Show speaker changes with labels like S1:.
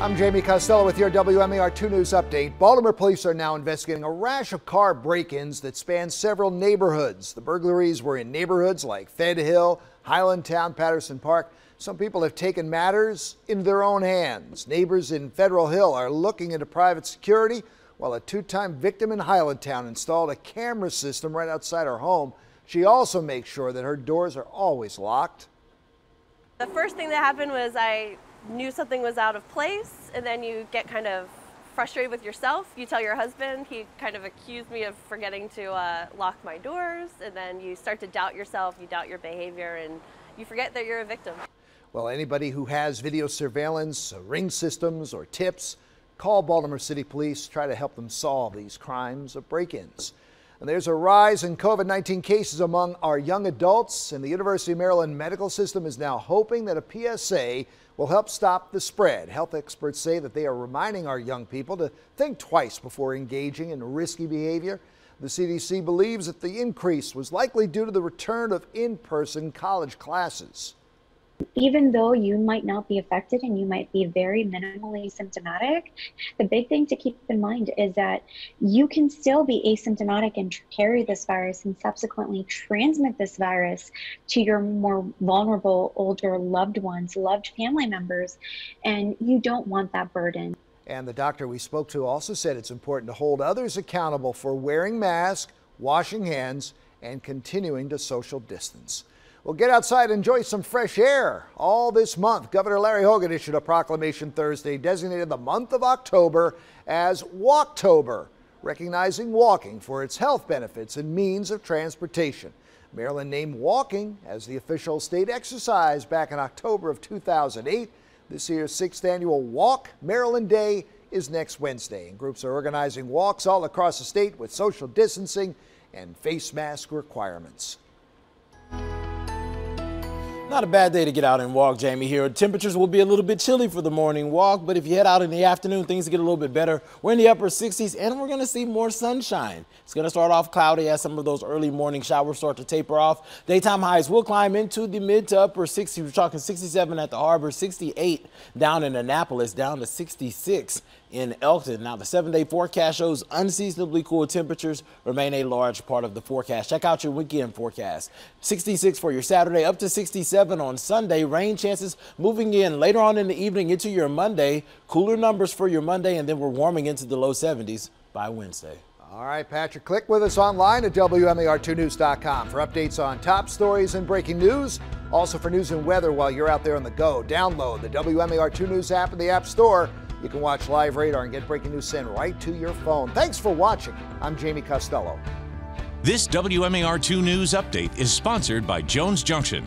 S1: I'm Jamie Costello with your WMAR 2 News update. Baltimore police are now investigating a rash of car break ins that span several neighborhoods. The burglaries were in neighborhoods like Fed Hill, Highlandtown, Patterson Park. Some people have taken matters into their own hands. Neighbors in Federal Hill are looking into private security, while a two time victim in Highlandtown installed a camera system right outside her home. She also makes sure that her doors are always locked.
S2: The first thing that happened was I knew something was out of place, and then you get kind of frustrated with yourself. You tell your husband, he kind of accused me of forgetting to uh, lock my doors, and then you start to doubt yourself, you doubt your behavior, and you forget that you're a victim.
S1: Well, anybody who has video surveillance, uh, ring systems, or tips, call Baltimore City Police. Try to help them solve these crimes of break ins. And there's a rise in COVID 19 cases among our young adults, and the University of Maryland medical system is now hoping that a PSA will help stop the spread. Health experts say that they are reminding our young people to think twice before engaging in risky behavior. The CDC believes that the increase was likely due to the return of in person college classes
S3: even though you might not be affected and you might be very minimally symptomatic, the big thing to keep in mind is that you can still be asymptomatic and carry this virus and subsequently transmit this virus to your more vulnerable, older loved ones, loved family members, and you don't want that burden.
S1: And the doctor we spoke to also said it's important to hold others accountable for wearing masks, washing hands, and continuing to social distance. Well, get outside and enjoy some fresh air. All this month, Governor Larry Hogan issued a proclamation Thursday designated the month of October as Walktober, recognizing walking for its health benefits and means of transportation. Maryland named walking as the official state exercise back in October of 2008. This year's sixth annual Walk Maryland Day is next Wednesday, and groups are organizing walks all across the state with social distancing and face mask requirements.
S4: Not a bad day to get out and walk, Jamie, here. Temperatures will be a little bit chilly for the morning walk, but if you head out in the afternoon, things get a little bit better. We're in the upper 60s, and we're going to see more sunshine. It's going to start off cloudy as some of those early morning showers start to taper off. Daytime highs will climb into the mid to upper 60s. We're talking 67 at the harbor, 68 down in Annapolis, down to 66 in Elkton. Now, the seven day forecast shows unseasonably cool temperatures remain a large part of the forecast. Check out your weekend forecast 66 for your Saturday, up to 67 on Sunday. Rain chances moving in later on in the evening into your Monday. Cooler numbers for your Monday, and then we're warming into the low 70s by Wednesday.
S1: All right, Patrick, click with us online at WMAR2News.com for updates on top stories and breaking news. Also for news and weather while you're out there on the go. Download the WMAR2 News app in the App Store. You can watch live radar and get breaking news sent right to your phone. Thanks for watching. I'm Jamie Costello.
S5: This WMAR2 News update is sponsored by Jones Junction.